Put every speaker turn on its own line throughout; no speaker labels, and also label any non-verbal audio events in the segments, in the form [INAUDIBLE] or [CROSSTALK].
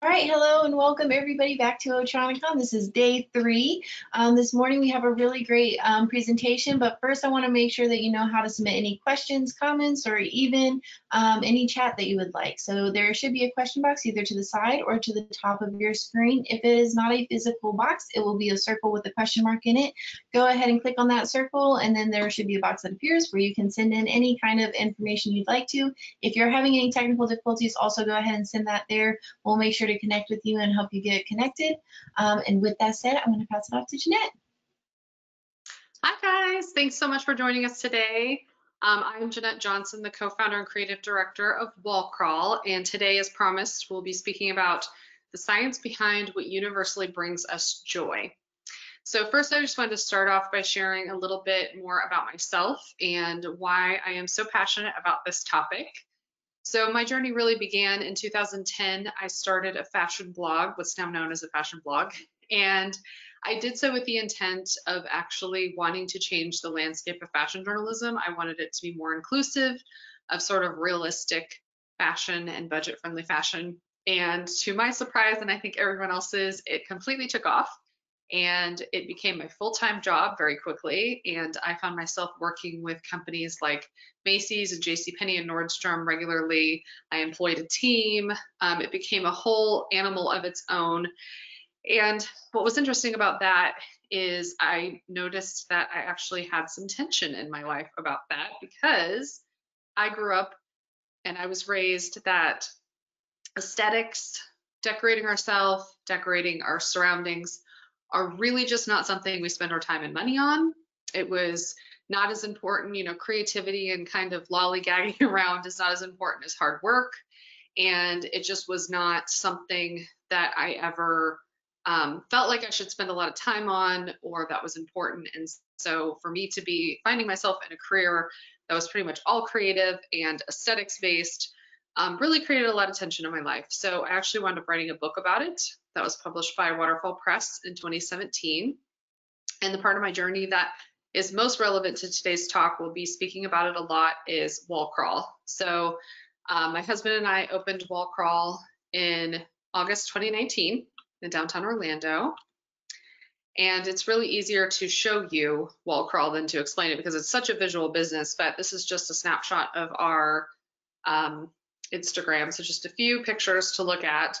All right, hello and welcome everybody back to Otronicon. This is day three. Um, this morning we have a really great um, presentation, but first I want to make sure that you know how to submit any questions, comments, or even um, any chat that you would like. So there should be a question box either to the side or to the top of your screen. If it is not a physical box, it will be a circle with a question mark in it. Go ahead and click on that circle and then there should be a box that appears where you can send in any kind of information you'd like to. If you're having any technical difficulties, also go ahead and send that there. We'll make sure to connect with you and help you get connected. Um, and with that said, I'm going to pass it off to Jeanette.
Hi guys, thanks so much for joining us today. Um, I'm Jeanette Johnson, the co-founder and creative director of Wallcrawl, and today, as promised, we'll be speaking about the science behind what universally brings us joy. So first, I just wanted to start off by sharing a little bit more about myself and why I am so passionate about this topic. So my journey really began in 2010. I started a fashion blog, what's now known as a fashion blog, and I did so with the intent of actually wanting to change the landscape of fashion journalism. I wanted it to be more inclusive of sort of realistic fashion and budget friendly fashion. And to my surprise, and I think everyone else's, it completely took off and it became my full-time job very quickly. And i found myself working with companies like macy's and jcpenney and nordstrom regularly. I employed a team. Um, it became a whole animal of its own. And what was interesting about that is i noticed that i actually had some tension in my life about that because i grew up and i was raised that aesthetics decorating ourselves decorating our surroundings are really just not something we spend our time and money on. It was not as important, you know, creativity and kind of lollygagging [LAUGHS] around is not as important as hard work. And it just was not something that I ever um, felt like I should spend a lot of time on or that was important. And so for me to be finding myself in a career that was pretty much all creative and aesthetics based um, really created a lot of tension in my life. So I actually wound up writing a book about it that was published by Waterfall Press in 2017. And the part of my journey that is most relevant to today's talk, we'll be speaking about it a lot, is wall crawl. So um, my husband and I opened wall crawl in August 2019 in downtown Orlando. And it's really easier to show you wall crawl than to explain it because it's such a visual business, but this is just a snapshot of our um, Instagram. So just a few pictures to look at.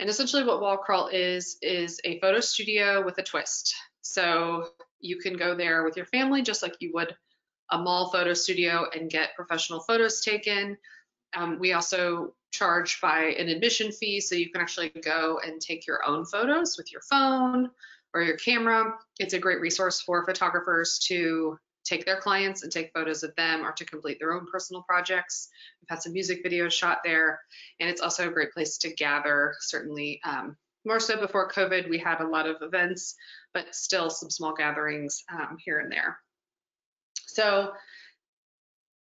And essentially what Wallcrawl is, is a photo studio with a twist. So you can go there with your family just like you would a mall photo studio and get professional photos taken. Um, we also charge by an admission fee, so you can actually go and take your own photos with your phone or your camera. It's a great resource for photographers to take their clients and take photos of them or to complete their own personal projects. We've had some music videos shot there, and it's also a great place to gather. Certainly, um, more so before COVID, we had a lot of events, but still some small gatherings um, here and there. So,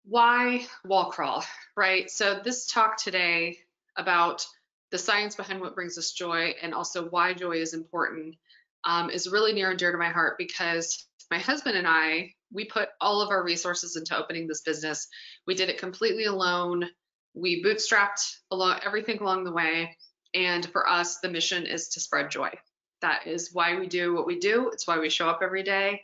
why wall crawl, right? So, this talk today about the science behind what brings us joy and also why joy is important um, is really near and dear to my heart because my husband and I we put all of our resources into opening this business. We did it completely alone. We bootstrapped along everything along the way. And for us, the mission is to spread joy. That is why we do what we do. It's why we show up every day.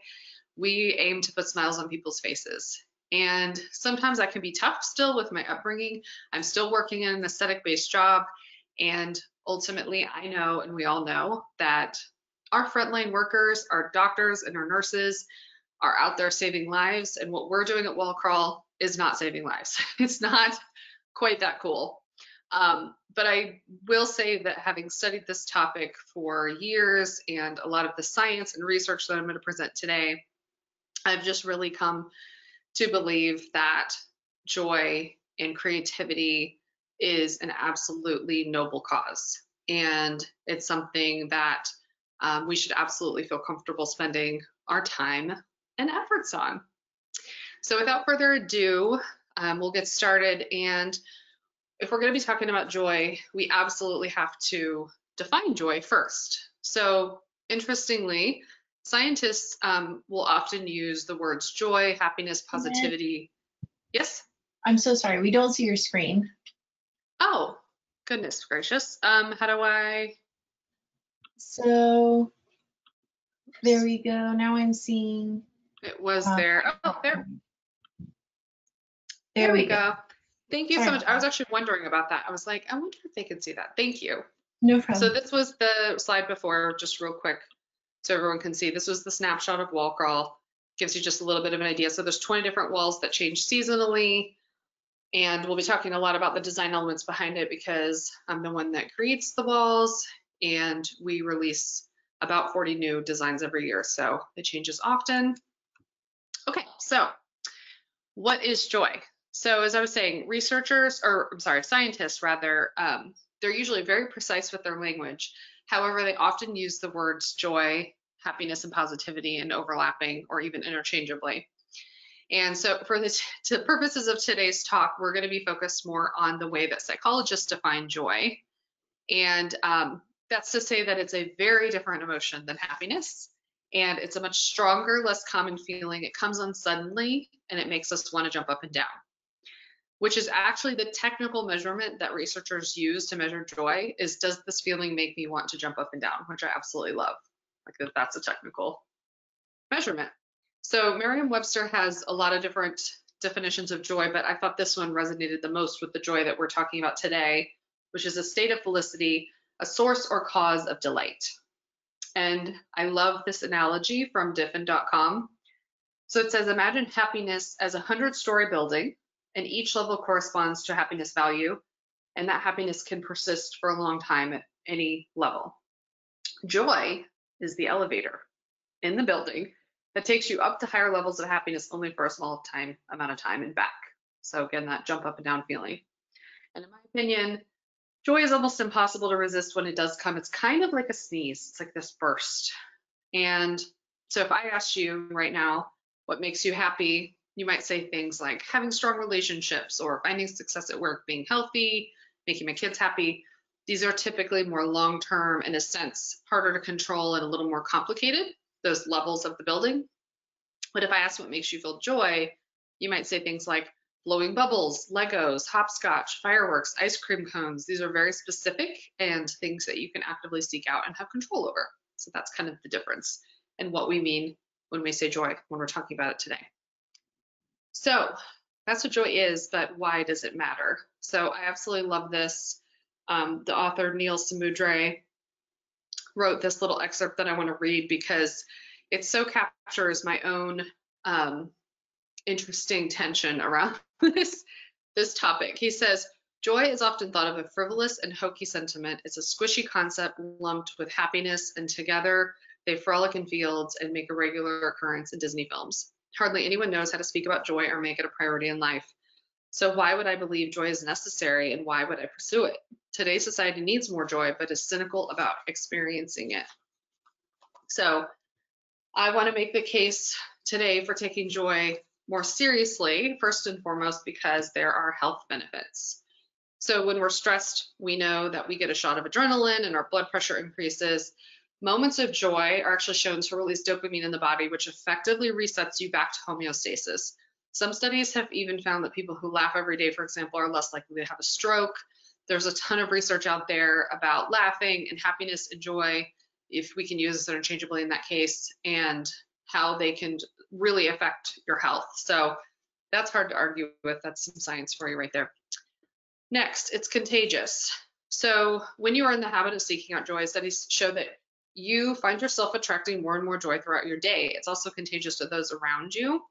We aim to put smiles on people's faces. And sometimes that can be tough still with my upbringing. I'm still working in an aesthetic based job. And ultimately, I know, and we all know, that our frontline workers, our doctors, and our nurses, are out there saving lives. And what we're doing at Wall Crawl is not saving lives. [LAUGHS] It's not quite that cool. Um, but I will say that having studied this topic for years and a lot of the science and research that I'm going to present today, I've just really come to believe that joy and creativity is an absolutely noble cause. And it's something that um, we should absolutely feel comfortable spending our time and efforts on. So without further ado, um, we'll get started. And if we're going to be talking about joy, we absolutely have to define joy first. So interestingly, scientists um, will often use the words joy, happiness, positivity. Yes?
I'm so sorry. We don't see your screen.
Oh, Goodness gracious. Um, how do I?
So there we go. Now I'm seeing.
It was
uh,
there. Oh, there.
There we go.
Thank you so much. I was actually wondering about that. I was like, I wonder if they can see that. Thank you.
No problem.
So this was the slide before, just real quick, so everyone can see. This was the snapshot of wall crawl. Gives you just a little bit of an idea. So there's 20 different walls that change seasonally. And we'll be talking a lot about the design elements behind it because I'm the one that creates the walls and we release about 40 new designs every year. So it changes often. So what is joy? So as I was saying, researchers, or I'm sorry, scientists rather, um, they're usually very precise with their language. However, they often use the words joy, happiness, and positivity in overlapping or even interchangeably. And so for the to purposes of today's talk, we're going to be focused more on the way that psychologists define joy. And um, that's to say that it's a very different emotion than happiness. And it's a much stronger, less common feeling. It comes on suddenly and it makes us want to jump up and down which is actually the technical measurement that researchers use to measure joy is does this feeling make me want to jump up and down which i absolutely love. Like that's a technical measurement. So merriam-webster has a lot of different definitions of joy but i thought this one resonated the most with the joy that we're talking about today which is a state of felicity a source or cause of delight and i love this analogy from diffen.com so it says imagine happiness as a 100 story building and each level corresponds to happiness value, and that happiness can persist for a long time at any level. Joy is the elevator in the building that takes you up to higher levels of happiness only for a small time amount of time and back. So again, that jump up and down feeling. And in my opinion, joy is almost impossible to resist when it does come. It's kind of like a sneeze. It's like this burst. And so if I asked you right now, what makes you happy? You might say things like having strong relationships or finding success at work, being healthy, making my kids happy. These are typically more long term, in a sense, harder to control and a little more complicated, those levels of the building. But if I ask what makes you feel joy, you might say things like blowing bubbles, Legos, hopscotch, fireworks, ice cream cones. These are very specific and things that you can actively seek out and have control over. So that's kind of the difference and what we mean when we say joy when we're talking about it today. So that's what joy is, but why does it matter? So I absolutely love this. Um, the author Neil Samudre wrote this little excerpt that I want to read because it so captures my own um, interesting tension around this this topic. He says, Joy is often thought of a frivolous and hokey sentiment. It's a squishy concept lumped with happiness, and together they frolic in fields and make a regular occurrence in Disney films. Hardly anyone knows how to speak about joy or make it a priority in life. So, why would I believe joy is necessary and why would I pursue it? Today's society needs more joy, but is cynical about experiencing it. So, I want to make the case today for taking joy more seriously, first and foremost, because there are health benefits. So, when we're stressed, we know that we get a shot of adrenaline and our blood pressure increases. Moments of joy are actually shown to release dopamine in the body, which effectively resets you back to homeostasis. Some studies have even found that people who laugh every day, for example, are less likely to have a stroke. There's a ton of research out there about laughing and happiness and joy, if we can use this interchangeably in that case, and how they can really affect your health. So that's hard to argue with. That's some science for you right there. Next, it's contagious. So when you are in the habit of seeking out joy, studies show that you find yourself attracting more and more joy throughout your day. It's also contagious to those around you.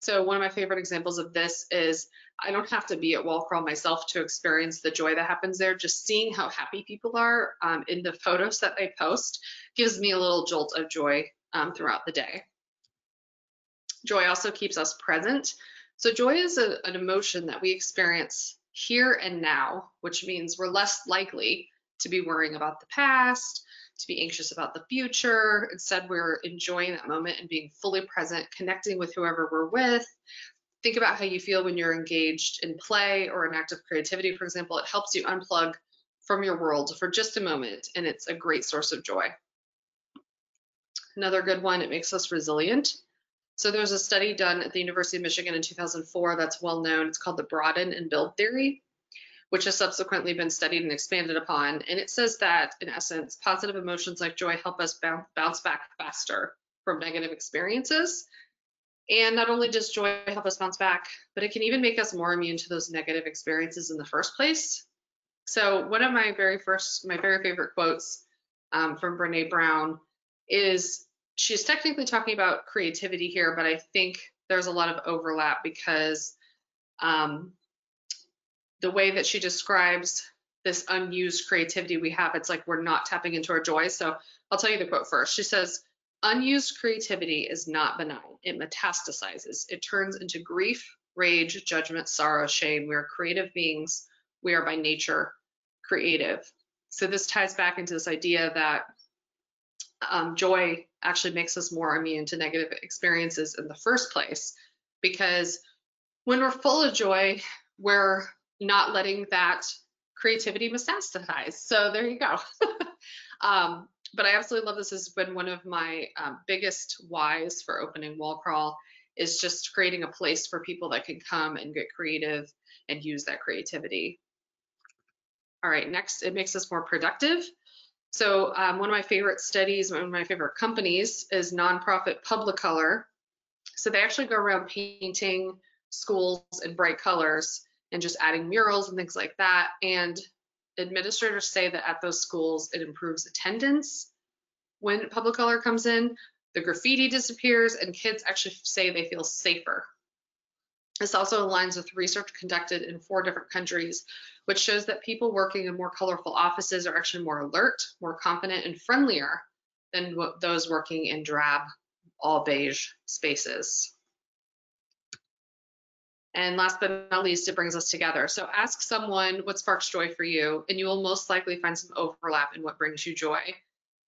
So one of my favorite examples of this is I don't have to be at wall crawl myself to experience the joy that happens there. Just seeing how happy people are um, in the photos that they post gives me a little jolt of joy um, throughout the day. Joy also keeps us present. So joy is a, an emotion that we experience here and now, which means we're less likely to be worrying about the past, to be anxious about the future. Instead, we're enjoying that moment and being fully present, connecting with whoever we're with. Think about how you feel when you're engaged in play or an act of creativity, for example. It helps you unplug from your world for just a moment, and it's a great source of joy. Another good one, it makes us resilient. So there's a study done at the University of Michigan in 2004 that's well known. It's called the broaden and build theory, which has subsequently been studied and expanded upon. And it says that, in essence, positive emotions like joy help us bounce back faster from negative experiences. And not only does joy help us bounce back, but it can even make us more immune to those negative experiences in the first place. So one of my very first, my very favorite quotes um, from Brene Brown is she's technically talking about creativity here, but I think there's a lot of overlap because um, the way that she describes this unused creativity we have, it's like we're not tapping into our joy. So I'll tell you the quote first. She says, Unused creativity is not benign. It metastasizes. It turns into grief, rage, judgment, sorrow, shame. We are creative beings. We are by nature creative. So this ties back into this idea that um, joy actually makes us more immune to negative experiences in the first place because when we're full of joy, we're not letting that creativity metastasize. So there you go. [LAUGHS] um, but I absolutely love this. Has been one of my um, biggest whys for opening Wall Crawl is just creating a place for people that can come and get creative and use that creativity. All right, next, it makes us more productive. So um, one of my favorite studies, one of my favorite companies is nonprofit Publicolor. So they actually go around painting schools in bright colors and just adding murals and things like that. And administrators say that at those schools, it improves attendance when Publicolor comes in, the graffiti disappears, and kids actually say they feel safer. This also aligns with research conducted in four different countries, which shows that people working in more colorful offices are actually more alert, more confident, and friendlier than those working in drab, all beige spaces. And last but not least, it brings us together. So ask someone what sparks joy for you, and you will most likely find some overlap in what brings you joy.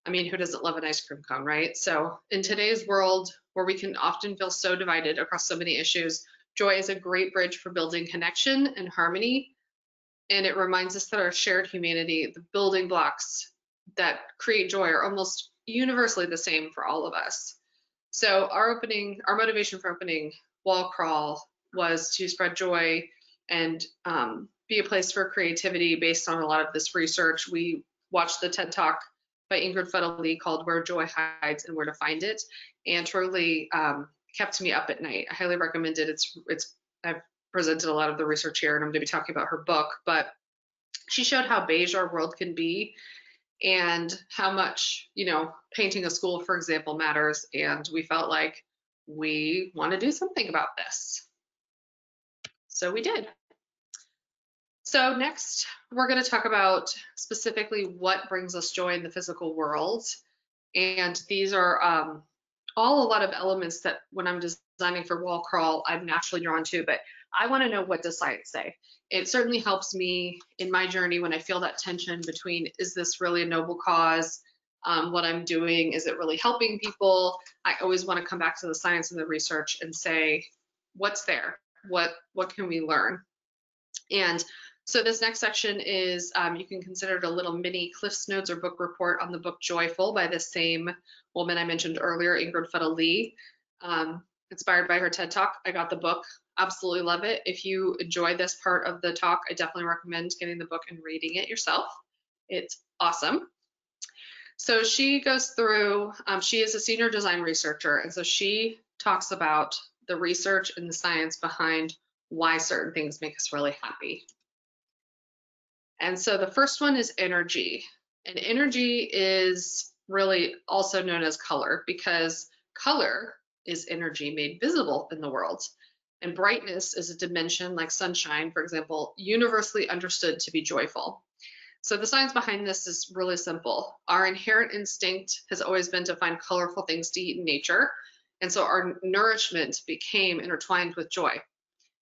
I mean, who doesn't love an ice cream cone, right? So in today's world where we can often feel so divided across so many issues, joy is a great bridge for building connection and harmony. And it reminds us that our shared humanity, the building blocks that create joy are almost universally the same for all of us. So our opening, our motivation for opening Wall Crawl was to spread joy and um, be a place for creativity based on a lot of this research. We watched the TED Talk by Ingrid Fetell called Where Joy Hides and Where to Find It, and truly um, kept me up at night. I highly recommend it. It's it's I've presented a lot of the research here, and I'm going to be talking about her book, but she showed how beige our world can be and how much you know painting a school for example matters and we felt like we want to do something about this so we did. So next, we're going to talk about specifically what brings us joy in the physical world. And these are um, all a lot of elements that when I'm designing for wall crawl, I'm naturally drawn to, but I want to know what does science say? It certainly helps me in my journey when I feel that tension between, is this really a noble cause? Um, what I'm doing, is it really helping people? I always want to come back to the science and the research and say, what's there? what what can we learn? And so this next section is um, you can consider it a little mini Cliffs Notes or book report on the book Joyful by the same woman I mentioned earlier, Ingrid Fetell Lee. Um, inspired by her TED Talk, I got the book. Absolutely love it. If you enjoy this part of the talk, I definitely recommend getting the book and reading it yourself. It's awesome. So she goes through, um, she is a senior design researcher, and so she talks about the research and the science behind why certain things make us really happy. And so the first one is energy. And energy is really also known as color because color is energy made visible in the world. And brightness is a dimension like sunshine, for example, universally understood to be joyful. So the science behind this is really simple. Our inherent instinct has always been to find colorful things to eat in nature and so our nourishment became intertwined with joy.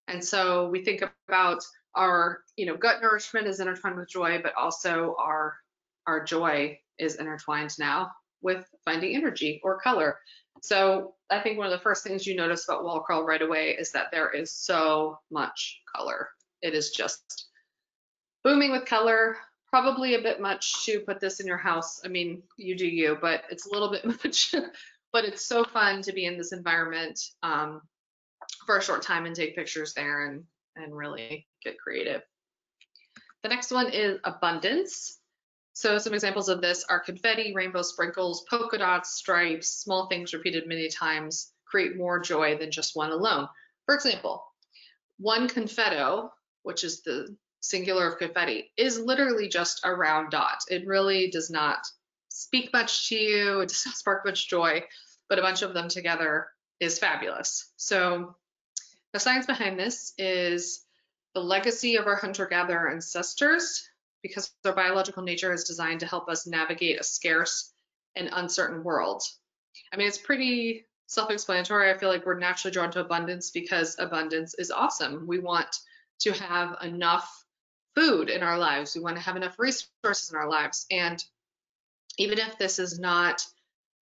And so we think about our, you know, gut nourishment is intertwined with joy, but also our our joy is intertwined now with finding energy or color. So I think one of the first things you notice about wall crawl right away is that there is so much color. It is just booming with color. Probably a bit much to put this in your house. I mean, you do you, but it's a little bit [LAUGHS] much but it's so fun to be in this environment um, for a short time and take pictures there and and really get creative. The next one is abundance. So some examples of this are confetti, rainbow sprinkles, polka dots, stripes, small things repeated many times create more joy than just one alone. For example, one confetto, which is the singular of confetti, is literally just a round dot. It really does not speak much to you, it does not spark much joy, but a bunch of them together is fabulous. So the science behind this is the legacy of our hunter-gatherer ancestors because our biological nature is designed to help us navigate a scarce and uncertain world. I mean, it's pretty self-explanatory. I feel like we're naturally drawn to abundance because abundance is awesome. We want to have enough food in our lives. We want to have enough resources in our lives. And even if this is not,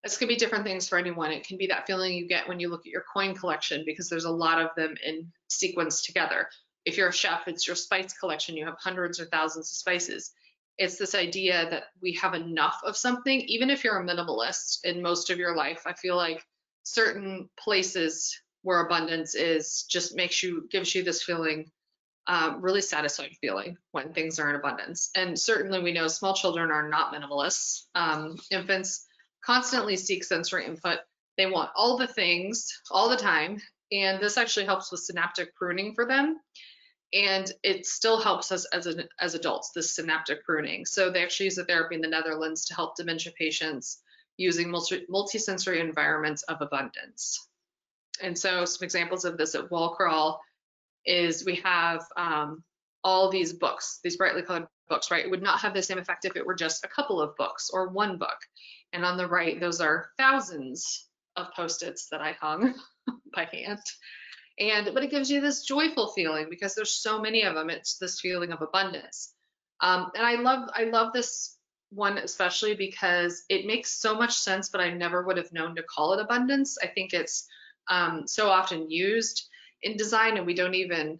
this could be different things for anyone. It can be that feeling you get when you look at your coin collection because there's a lot of them in sequence together. If you're a chef, it's your spice collection. You have hundreds or thousands of spices. It's this idea that we have enough of something, even if you're a minimalist in most of your life. I feel like certain places where abundance is just makes you gives you this feeling um, really satisfied feeling when things are in abundance and certainly we know small children are not minimalists um, infants constantly seek sensory input they want all the things all the time and this actually helps with synaptic pruning for them and it still helps us as, an, as adults this synaptic pruning so they actually use a therapy in the netherlands to help dementia patients using multi multisensory environments of abundance. And so some examples of this at Wall Crawl is we have um, all these books, these brightly colored books, right? It would not have the same effect if it were just a couple of books or one book. And on the right, those are thousands of post-its that I hung [LAUGHS] by hand. And but it gives you this joyful feeling because there's so many of them. It's this feeling of abundance. Um, and I love I love this one especially because it makes so much sense, but I never would have known to call it abundance. I think it's um, so often used in design and we don't even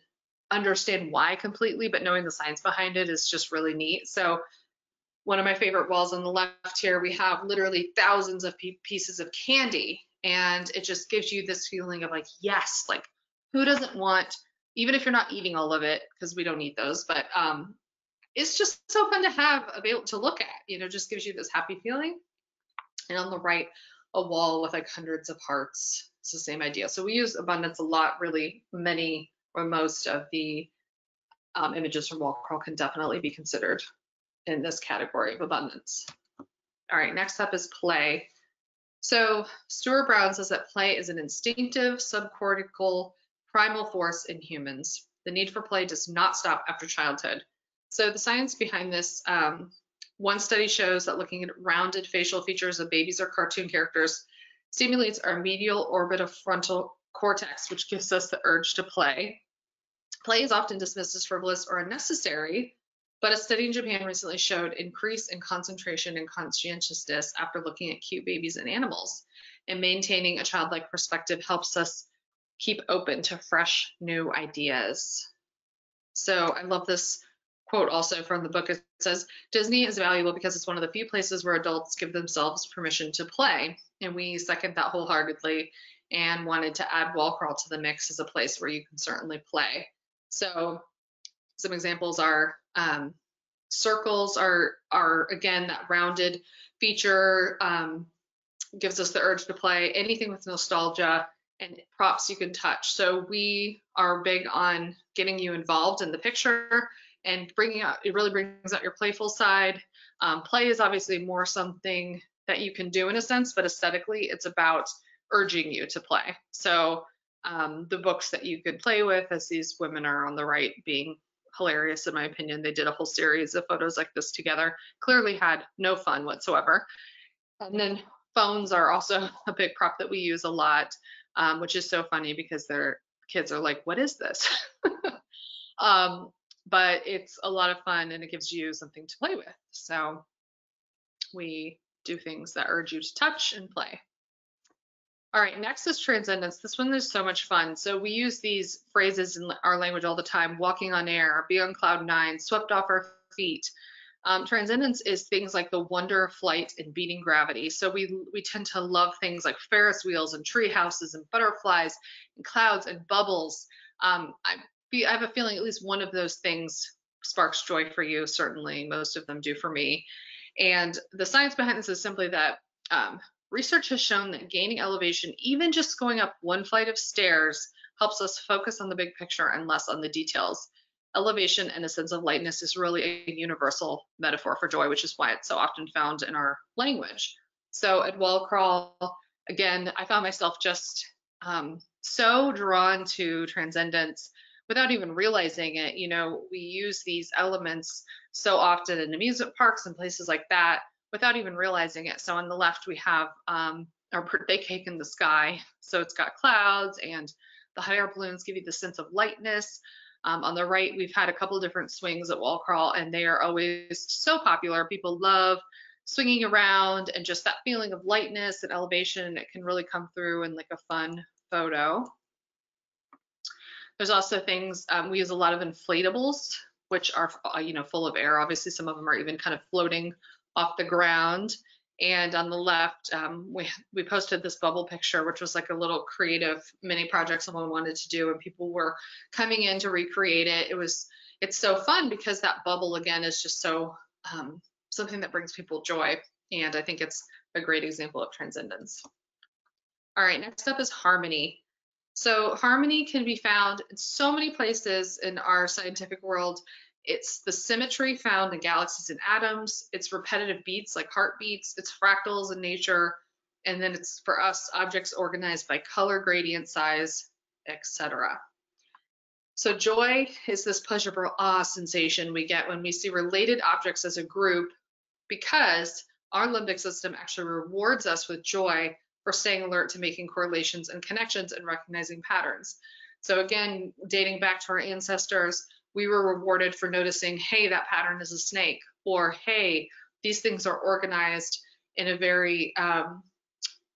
understand why completely, but knowing the science behind it is just really neat. So one of my favorite walls on the left here, we have literally thousands of pieces of candy and it just gives you this feeling of like, yes, like who doesn't want, even if you're not eating all of it, because we don't eat those, but um, it's just so fun to have available to look at, you know, just gives you this happy feeling. And on the right, a wall with like hundreds of hearts. It's the same idea. So we use abundance a lot, really many or most of the um, images from wall crawl can definitely be considered in this category of abundance. All right, next up is play. So Stuart Brown says that play is an instinctive, subcortical, primal force in humans. The need for play does not stop after childhood. So the science behind this, um, one study shows that looking at rounded facial features of babies or cartoon characters stimulates our medial orbitofrontal cortex, which gives us the urge to play. Play is often dismissed as frivolous or unnecessary, but a study in Japan recently showed increase in concentration and conscientiousness after looking at cute babies and animals. And maintaining a childlike perspective helps us keep open to fresh new ideas. So I love this quote also from the book it says disney is valuable because it's one of the few places where adults give themselves permission to play and we second that wholeheartedly and wanted to add wall crawl to the mix as a place where you can certainly play so some examples are um, circles are are again that rounded feature um, gives us the urge to play anything with nostalgia and props you can touch. So we are big on getting you involved in the picture and bringing out it really brings out your playful side. Um, play is obviously more something that you can do in a sense but aesthetically it's about urging you to play. So um, the books that you could play with as these women are on the right being hilarious in my opinion they did a whole series of photos like this together clearly had no fun whatsoever and then phones are also [LAUGHS] a big prop that we use a lot um, which is so funny because their kids are like what is this [LAUGHS] um, but it's a lot of fun and it gives you something to play with. So we do things that urge you to touch and play. All right, next is transcendence. This one is so much fun. So we use these phrases in our language all the time, walking on air, be on cloud nine, swept off our feet. Um, transcendence is things like the wonder of flight and beating gravity. So we we tend to love things like Ferris wheels and tree houses and butterflies and clouds and bubbles. Um, I I have a feeling at least one of those things sparks joy for you. Certainly, most of them do for me. And the science behind this is simply that um, research has shown that gaining elevation, even just going up one flight of stairs, helps us focus on the big picture and less on the details. Elevation and a sense of lightness is really a universal metaphor for joy, which is why it's so often found in our language. So at Wall Crawl, again, I found myself just um, so drawn to transcendence without even realizing it. You know, we use these elements so often in amusement parks and places like that without even realizing it. So on the left, we have um, our birthday cake in the sky. So it's got clouds and the air balloons give you the sense of lightness. Um, on the right, we've had a couple different swings at wall crawl and they are always so popular. People love swinging around and just that feeling of lightness and elevation. It can really come through in like a fun photo. There's also things, um, we use a lot of inflatables, which are, uh, you know, full of air. Obviously, some of them are even kind of floating off the ground. And on the left, um, we, we posted this bubble picture, which was like a little creative mini project someone wanted to do, and people were coming in to recreate it. It was, it's so fun because that bubble again is just so um, something that brings people joy. And I think it's a great example of transcendence. All right, next up is harmony. So harmony can be found in so many places in our scientific world. It's the symmetry found in galaxies and atoms. It's repetitive beats like heartbeats. It's fractals in nature. And then it's for us objects organized by color, gradient, size, etc. So joy is this pleasurable awe sensation we get when we see related objects as a group because our limbic system actually rewards us with joy for staying alert to making correlations and connections and recognizing patterns. So again, dating back to our ancestors, we were rewarded for noticing, hey, that pattern is a snake, or hey, these things are organized in a very um,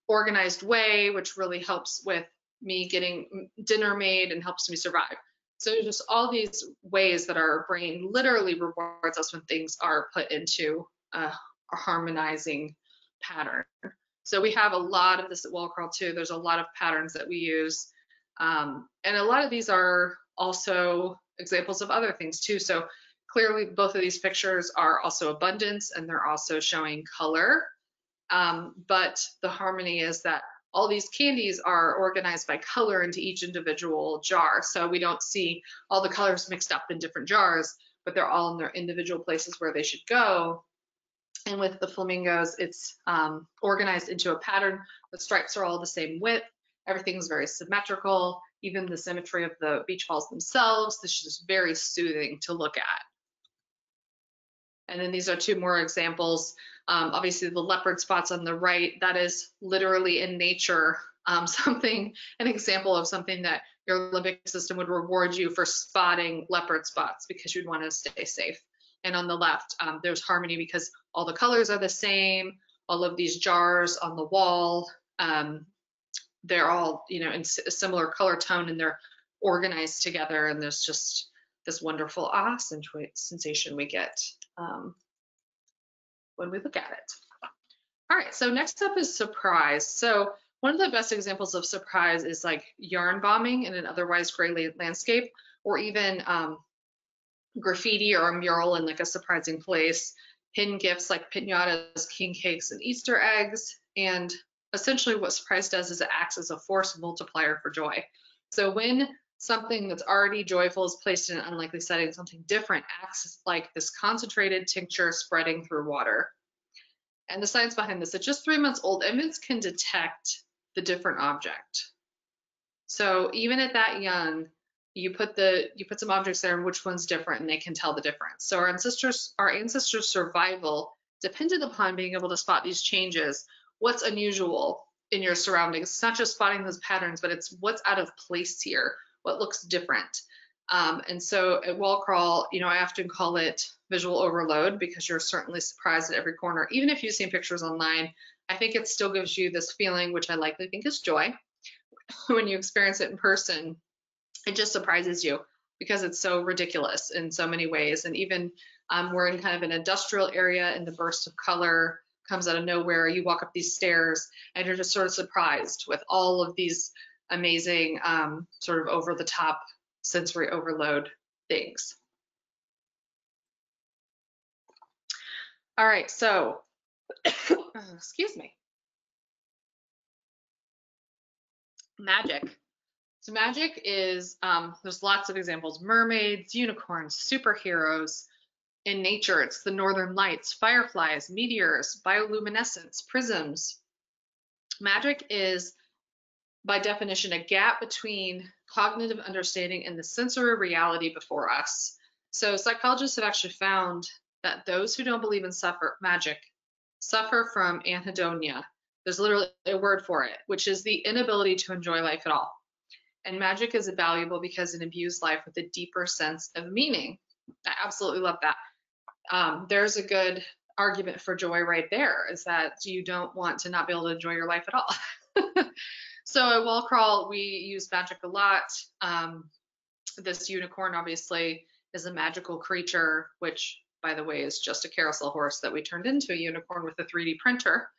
organized way, which really helps with me getting dinner made and helps me survive. So just all these ways that our brain literally rewards us when things are put into a, a harmonizing pattern. So we have a lot of this at Wall Crawl too. There's a lot of patterns that we use. Um, and a lot of these are also examples of other things too. So clearly both of these pictures are also abundance and they're also showing color. Um, but the harmony is that all these candies are organized by color into each individual jar. So we don't see all the colors mixed up in different jars, but they're all in their individual places where they should go. And with the flamingos, it's um, organized into a pattern. The stripes are all the same width. Everything's very symmetrical. Even the symmetry of the beach balls themselves, this is very soothing to look at. And then these are two more examples. Um, obviously the leopard spots on the right, that is literally in nature um, [LAUGHS] something, an example of something that your limbic system would reward you for spotting leopard spots because you'd want to stay safe. And on the left, um, there's harmony because all the colors are the same. All of these jars on the wall, um, they're all, you know, in a similar color tone and they're organized together. And there's just this wonderful ah sensation we get um, when we look at it. All right, so next up is surprise. So one of the best examples of surprise is like yarn bombing in an otherwise gray landscape, or even um, graffiti or a mural in like a surprising place, hidden gifts like pinatas, king cakes, and Easter eggs. And essentially what surprise does is it acts as a force multiplier for joy. So when something that's already joyful is placed in an unlikely setting, something different acts like this concentrated tincture spreading through water. And the science behind this, at just three months old, infants can detect the different object. So even at that young, you put the you put some objects there and which one's different and they can tell the difference. So our ancestors our ancestors survival depended upon being able to spot these changes. What's unusual in your surroundings? It's not just spotting those patterns, but it's what's out of place here, what looks different. Um, and so at wall crawl, you know, I often call it visual overload because you're certainly surprised at every corner. Even if you've seen pictures online, I think it still gives you this feeling, which I likely think is joy, [LAUGHS] when you experience it in person it just surprises you because it's so ridiculous in so many ways. And even um, we're in kind of an industrial area and the burst of color comes out of nowhere. You walk up these stairs and you're just sort of surprised with all of these amazing um, sort of over the top sensory overload things. All right, so, [COUGHS] excuse me. Magic. So magic is, um, there's lots of examples, mermaids, unicorns, superheroes. In nature, it's the northern lights, fireflies, meteors, bioluminescence, prisms. Magic is, by definition, a gap between cognitive understanding and the sensory reality before us. So psychologists have actually found that those who don't believe in suffer magic suffer from anhedonia. There's literally a word for it, which is the inability to enjoy life at all. And magic is valuable because it imbues life with a deeper sense of meaning. I absolutely love that. Um, there's a good argument for joy right there is that you don't want to not be able to enjoy your life at all. [LAUGHS] so at Wall Crawl, we use magic a lot. Um, this unicorn obviously is a magical creature, which by the way, is just a carousel horse that we turned into a unicorn with a 3D printer.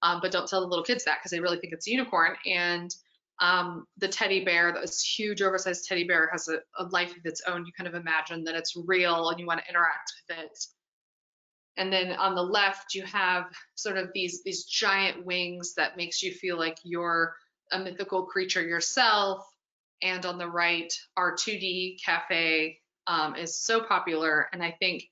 Um, but don't tell the little kids that because they really think it's a unicorn. And um, the teddy bear, this huge oversized teddy bear, has a, a, life of its own. You kind of imagine that it's real and you want to interact with it. And then on the left, you have sort of these these giant wings that makes you feel like you're a mythical creature yourself. And on the right, our 2D cafe um, is so popular, and I think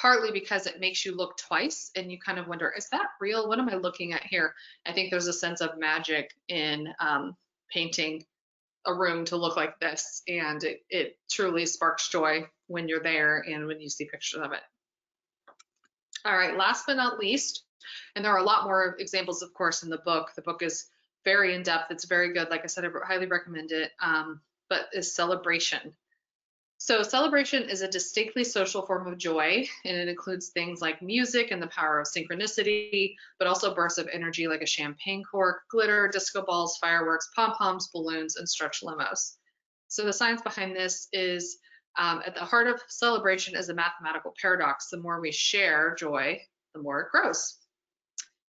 partly because it makes you look twice and you kind of wonder, is that real? What am I looking at here? I think there's a sense of magic in um, painting a room to look like this, and it, it truly sparks joy when you're there and when you see pictures of it. All right, last but not least, and there are a lot more examples, of course, in the book. The book is very in depth. It's very good. Like I said, I highly recommend it. Um, but is celebration. So celebration is a distinctly social form of joy, and it includes things like music and the power of synchronicity, but also bursts of energy like a champagne cork, glitter, disco balls, fireworks, pom-poms, balloons, and stretch limos. So the science behind this is um, at the heart of celebration is a mathematical paradox. The more we share joy, the more it grows.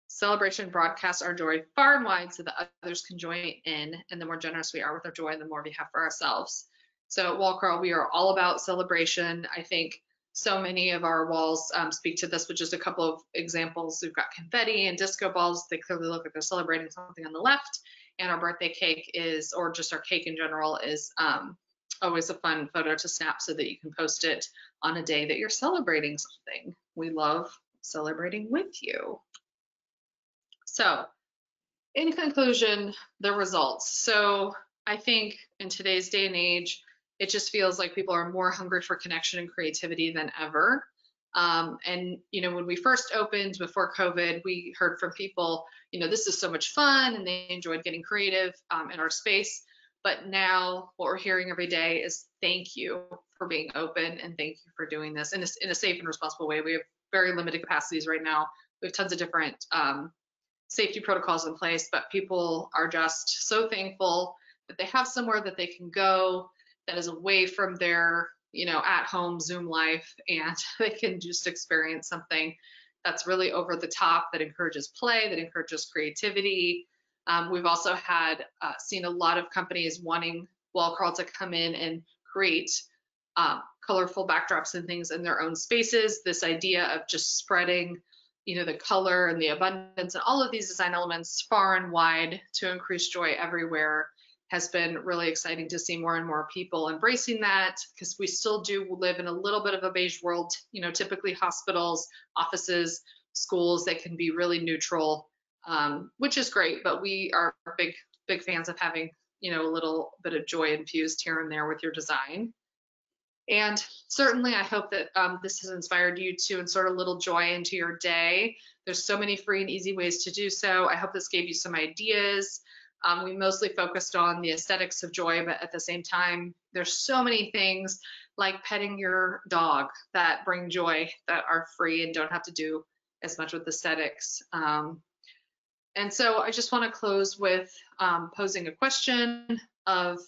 Celebration broadcasts our joy far and wide so that others can join in, and the more generous we are with our joy, the more we have for ourselves. So at Wall Crawl, we are all about celebration. I think so many of our walls um, speak to this with just a couple of examples. We've got confetti and disco balls. They clearly look like they're celebrating something on the left. And our birthday cake is, or just our cake in general, is um, always a fun photo to snap so that you can post it on a day that you're celebrating something. We love celebrating with you. So in conclusion, the results. So I think in today's day and age, it just feels like people are more hungry for connection and creativity than ever. Um, and you know, when we first opened before COVID, we heard from people, you know, this is so much fun, and they enjoyed getting creative um, in our space. But now, what we're hearing every day is thank you for being open and thank you for doing this in a, in a safe and responsible way. We have very limited capacities right now. We have tons of different um, safety protocols in place, but people are just so thankful that they have somewhere that they can go that is away from their you know at home zoom life and [LAUGHS] they can just experience something that's really over the top that encourages play that encourages creativity. Um, we've also had uh, seen a lot of companies wanting wall crawl to come in and create um, colorful backdrops and things in their own spaces. This idea of just spreading you know the color and the abundance and all of these design elements far and wide to increase joy everywhere has been really exciting to see more and more people embracing that because we still do live in a little bit of a beige world. You know, typically hospitals, offices, schools that can be really neutral, um, which is great. But we are big, big fans of having you know a little bit of joy infused here and there with your design. And certainly, I hope that um, this has inspired you to insert a little joy into your day. There's so many free and easy ways to do so. I hope this gave you some ideas. Um, we mostly focused on the aesthetics of joy, but at the same time, there's so many things like petting your dog that bring joy that are free and don't have to do as much with aesthetics. Um, and so I just want to close with um, posing a question of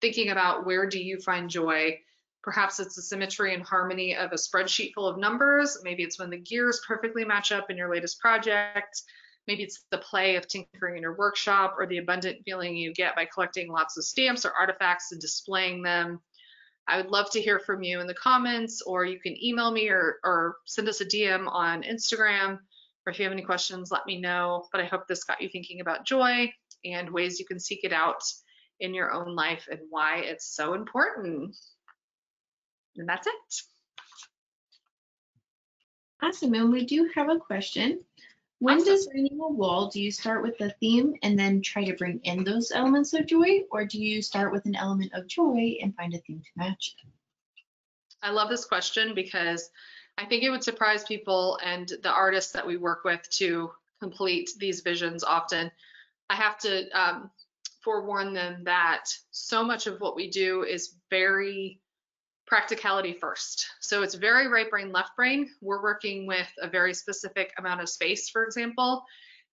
thinking about where do you find joy? Perhaps it's the symmetry and harmony of a spreadsheet full of numbers. Maybe it's when the gears perfectly match up in your latest project. Maybe it's the play of tinkering in your workshop or the abundant feeling you get by collecting lots of stamps or artifacts and displaying them. I would love to hear from you in the comments, or you can email me or, or send us a DM on Instagram. Or if you have any questions, let me know. But I hope this got you thinking about joy and ways you can seek it out in your own life and why it's so important. And that's it.
Awesome. And we do have a question. When
Awesome.
designing a wall, do you start with the theme and then try to bring in those elements of joy? Or do you start with an element of joy and find a theme to match?
I love this question because I think it would surprise people and the artists that we work with to complete these visions often. I have to um, forewarn them that so much of what we do is very practicality first. So it's very right brain, left brain. We're working with a very specific amount of space, for example,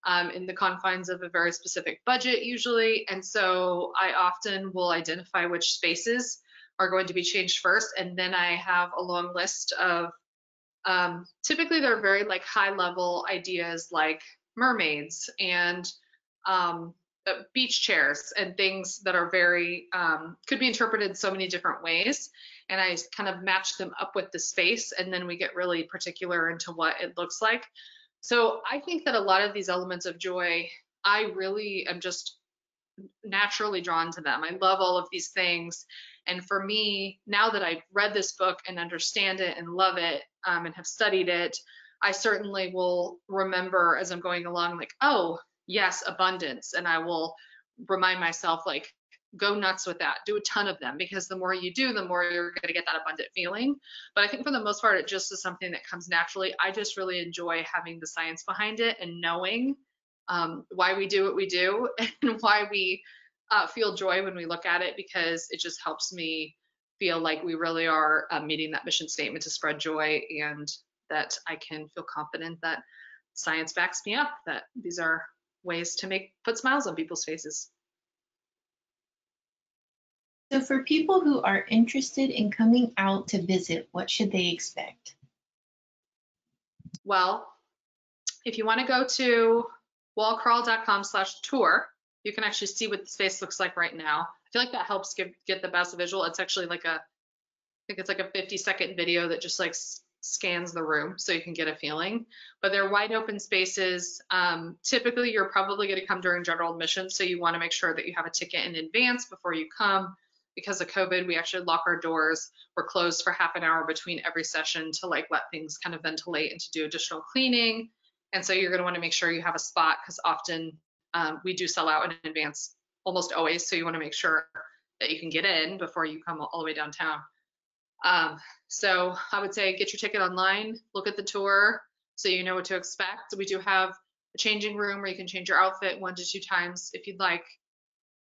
um, in the confines of a very specific budget usually. And so I often will identify which spaces are going to be changed first. And then I have a long list of um, typically they're very like high level ideas like mermaids and um, uh, beach chairs and things that are very um, could be interpreted so many different ways and i kind of match them up with the space and then we get really particular into what it looks like. So i think that a lot of these elements of joy i really am just naturally drawn to them. I love all of these things. And for me now that i've read this book and understand it and love it um, and have studied it i certainly will remember as i'm going along like oh yes, abundance. And I will remind myself, like, go nuts with that. Do a ton of them because the more you do, the more you're going to get that abundant feeling. But I think for the most part, it just is something that comes naturally. I just really enjoy having the science behind it and knowing um, why we do what we do [LAUGHS] and why we uh, feel joy when we look at it because it just helps me feel like we really are uh, meeting that mission statement to spread joy and that I can feel confident that science backs me up that these are ways to make put smiles on people's faces.
So for people who are interested in coming out to visit, what should they expect?
Well, if you want to go to wallcrawl.com slash tour, you can actually see what the space looks like right now. I feel like that helps give, get the best visual. It's actually like a, I think it's like a 50 second video that just like scans the room so you can get a feeling. But they're wide open spaces. Um, typically, you're probably going to come during general admission, so you want to make sure that you have a ticket in advance before you come. Because of COVID, we actually lock our doors. We're closed for half an hour between every session to like let things kind of ventilate and to do additional cleaning. And so you're going to want to make sure you have a spot because often um, we do sell out in advance, almost always. So you want to make sure that you can get in before you come all the way downtown. Um, so I would say get your ticket online, look at the tour so you know what to expect. We do have a changing room where you can change your outfit one to two times if you'd like.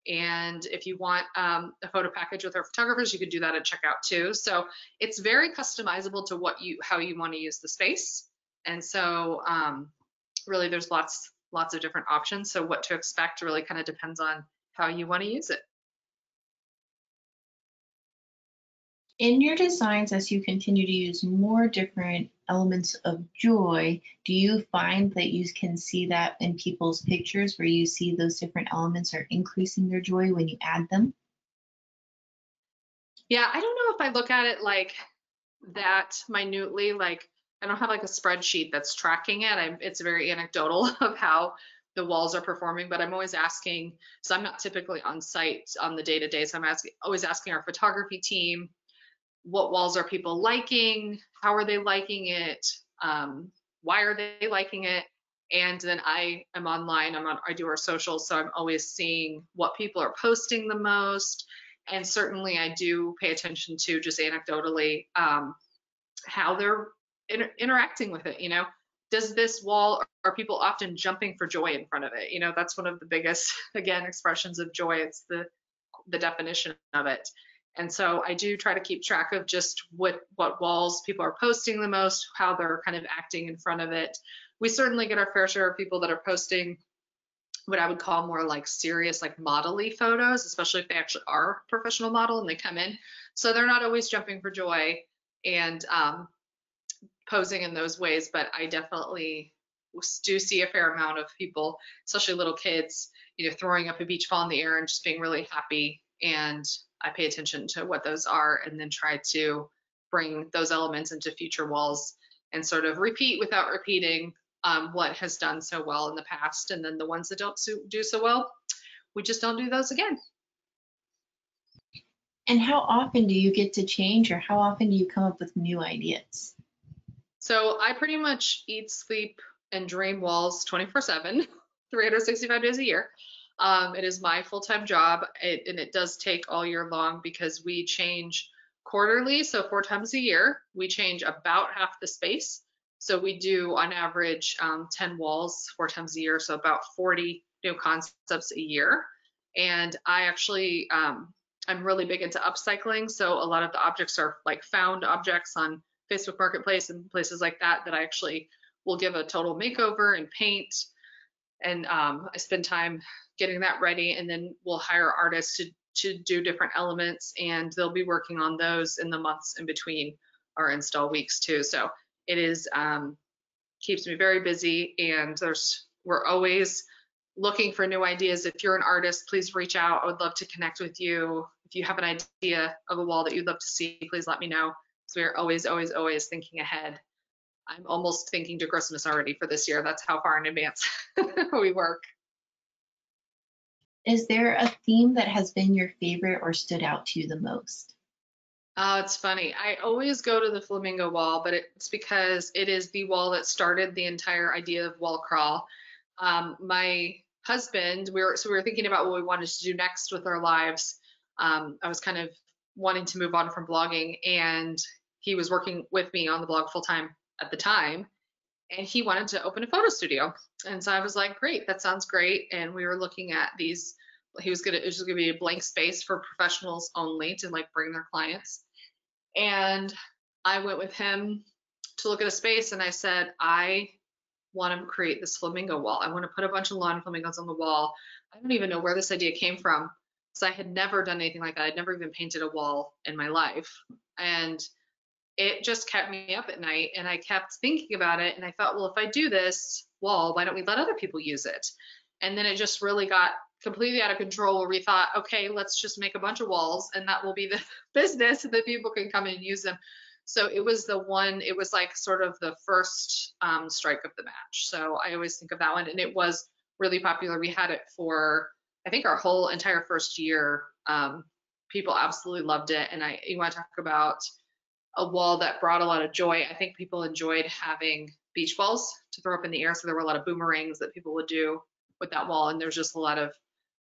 And if you want um, a photo package with our photographers, you can do that at checkout too. So it's very customizable to what you how you want to use the space. And so um, really there's lots lots of different options. So what to expect really kind of depends on how you want to use it.
In your designs, as you continue to use more different elements of joy, do you find that you can see that in people's pictures where you see those different elements are increasing their joy when you add them?
Yeah, I don't know if I look at it like that minutely. Like I don't have like a spreadsheet that's tracking it. I'm, it's very anecdotal [LAUGHS] of how the walls are performing, but I'm always asking. So I'm not typically on site on the day to day. So I'm asking, always asking our photography team, what walls are people liking? How are they liking it? Um, why are they liking it? And then I am online. I'm on. I do our socials, so I'm always seeing what people are posting the most. And certainly, I do pay attention to just anecdotally um, how they're inter interacting with it. You know, does this wall are people often jumping for joy in front of it? You know, that's one of the biggest [LAUGHS] again expressions of joy. It's the the definition of it. And so I do try to keep track of just what, what walls people are posting the most, how they're kind of acting in front of it. We certainly get our fair share of people that are posting what I would call more like serious, like modelly photos, especially if they actually are professional model and they come in. So they're not always jumping for joy and um, posing in those ways, but I definitely do see a fair amount of people, especially little kids, you know, throwing up a beach ball in the air and just being really happy and I pay attention to what those are and then try to bring those elements into future walls and sort of repeat without repeating um, what has done so well in the past. And then the ones that don't so, do so well, we just don't do those again.
And how often do you get to change or how often do you come up with new ideas?
So I pretty much eat, sleep, and dream walls 24 7, [LAUGHS] 365 days a year. Um, it is my full-time job it, and it does take all year long because we change quarterly, so four times a year. We change about half the space. So we do on average um, 10 walls four times a year, so about 40 new concepts a year. And I actually, um, I'm really big into upcycling. So a lot of the objects are like found objects on Facebook Marketplace and places like that that I actually will give a total makeover and paint. And um, I spend time getting that ready and then we'll hire artists to, to do different elements and they'll be working on those in the months in between our install weeks too. So it is, um, keeps me very busy and there's, we're always looking for new ideas. If you're an artist, please reach out. I would love to connect with you. If you have an idea of a wall that you'd love to see, please let me know. So we're always, always, always thinking ahead. I'm almost thinking to Christmas already for this year. That's how far in advance [LAUGHS] we work.
Is there a theme that has been your favorite or stood out to you the most?
Oh, it's funny. I always go to the flamingo wall, but it's because it is the wall that started the entire idea of wall crawl. Um, my husband, we were so we were thinking about what we wanted to do next with our lives. Um, I was kind of wanting to move on from blogging, and he was working with me on the blog full time at the time and he wanted to open a photo studio. And so I was like, great, that sounds great. And we were looking at these, he was gonna, it was gonna be a blank space for professionals only to like bring their clients. And I went with him to look at a space and I said, I want to create this flamingo wall. I want to put a bunch of lawn flamingos on the wall. I don't even know where this idea came from. So I had never done anything like that. I'd never even painted a wall in my life. And it just kept me up at night and I kept thinking about it and I thought, well, if I do this wall, why don't we let other people use it? And then it just really got completely out of control where we thought, okay, let's just make a bunch of walls and that will be the [LAUGHS] business and the people can come in and use them. So it was the one, it was like sort of the first um, strike of the match. So I always think of that one and it was really popular. We had it for, I think our whole entire first year. Um, people absolutely loved it. And I, you want to talk about a wall that brought a lot of joy. I think people enjoyed having beach balls to throw up in the air. So there were a lot of boomerangs that people would do with that wall. And there's just a lot of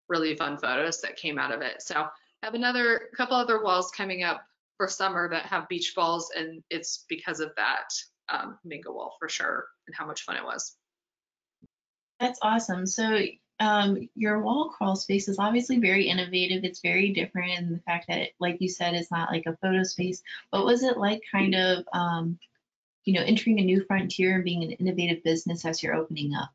really fun photos that came out of it. So I have another couple other walls coming up for summer that have beach balls. And it's because of that um, wall for sure and how much fun it was.
That's awesome. So um, your wall crawl space is obviously very innovative. It's very different in the fact that, like you said, it's not like a photo space. What was it like, kind of, um, you know, entering a new frontier and being an innovative business as you're opening up?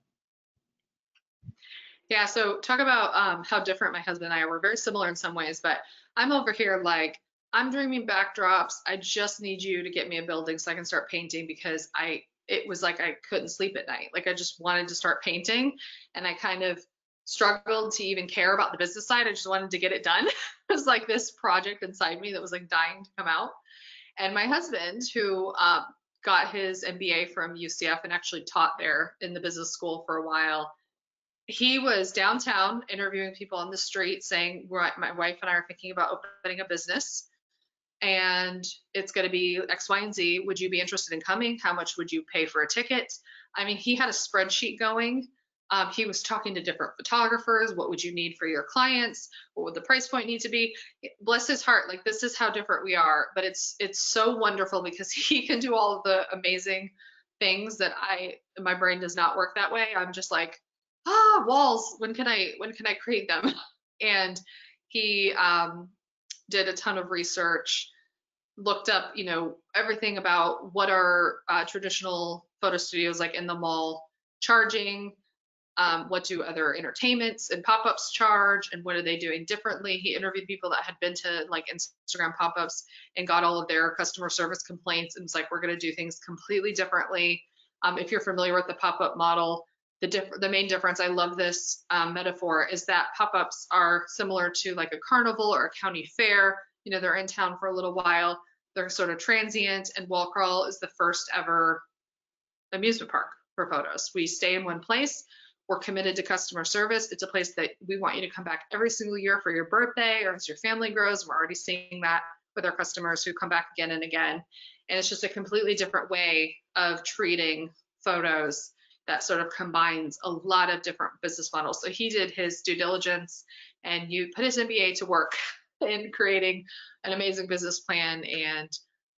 Yeah, so talk about um, how different my husband and I are. We're very similar in some ways, but I'm over here like, I'm dreaming backdrops. I just need you to get me a building so I can start painting because I it was like I couldn't sleep at night. Like I just wanted to start painting and I kind of struggled to even care about the business side. I just wanted to get it done. [LAUGHS] it was like this project inside me that was like dying to come out. And my husband, who um, got his MBA from UCF and actually taught there in the business school for a while, he was downtown interviewing people on the street saying, My wife and I are thinking about opening a business and it's going to be X, Y, and Z. Would you be interested in coming? How much would you pay for a ticket? I mean, he had a spreadsheet going um, he was talking to different photographers. What would you need for your clients? What would the price point need to be? Bless his heart. Like this is how different we are, but it's it's so wonderful because [LAUGHS] he can do all of the amazing things that I my brain does not work that way. I'm just like ah walls. When can I when can I create them? [LAUGHS] and he um, did a ton of research, looked up you know everything about what are uh, traditional photo studios like in the mall charging um, what do other entertainments and pop-ups charge and what are they doing differently he interviewed people that had been to like instagram pop-ups and got all of their customer service complaints and was like we're going to do things completely differently um, if you're familiar with the pop-up model the diff- the main difference, I love this um, metaphor, is that pop-ups are similar to like a carnival or a county fair. You know, they're in town for a little while. They're sort of transient, and Wall Crawl is the first ever amusement park for photos. We stay in one place. We're committed to customer service. It's a place that we want you to come back every single year for your birthday or as your family grows. We're already seeing that with our customers who come back again and again. And it's just a completely different way of treating photos that sort of combines a lot of different business models. So he did his due diligence and you put his MBA to work [LAUGHS] in creating an amazing business plan and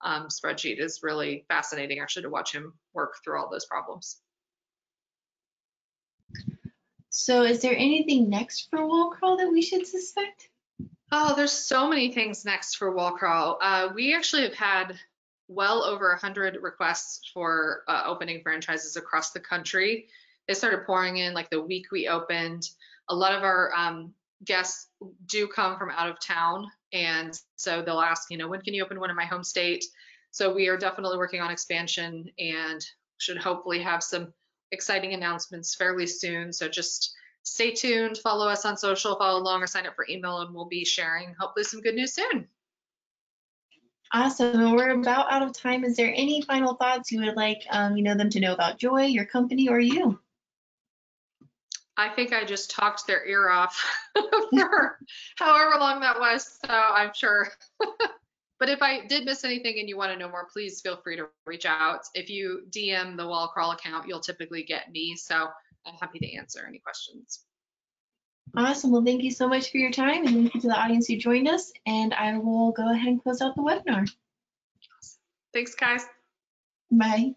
um, spreadsheet is really fascinating actually to watch him work through all those problems.
So is there anything next for Wall Crawl that we should suspect?
Oh, there's so many things next for Wall Crawl. Uh, we actually have had well over 100 requests for uh, opening franchises across the country. They started pouring in like the week we opened. A lot of our um, guests do come from out of town, and so they'll ask, you know, when can you open one in my home state? So we are definitely working on expansion and should hopefully have some exciting announcements fairly soon. So just stay tuned, follow us on social, follow along, or sign up for email, and we'll be sharing hopefully some good news soon.
Awesome. And we're about out of time. Is there any final thoughts you would like um, you know them to know about Joy, your company, or you?
I think I just talked their ear off [LAUGHS] for however long that was, so I'm sure. [LAUGHS] but if I did miss anything and you want to know more, please feel free to reach out. If you DM the Wall Crawl account, you'll typically get me, so I'm happy to answer any questions.
Awesome. Well, thank you so much for your time and thank you to the audience who joined us. And I will go ahead and close out the webinar.
Thanks, guys.
Bye.